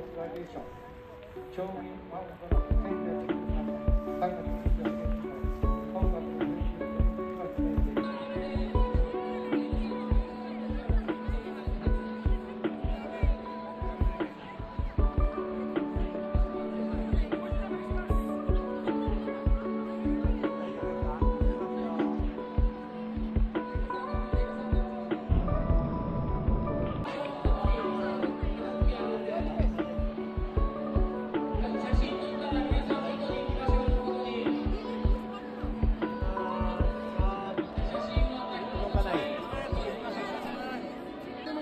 国家最小，居民万户，千家万户。